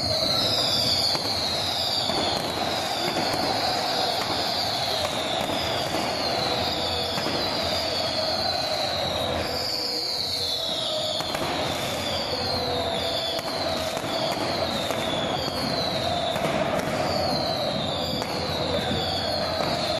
you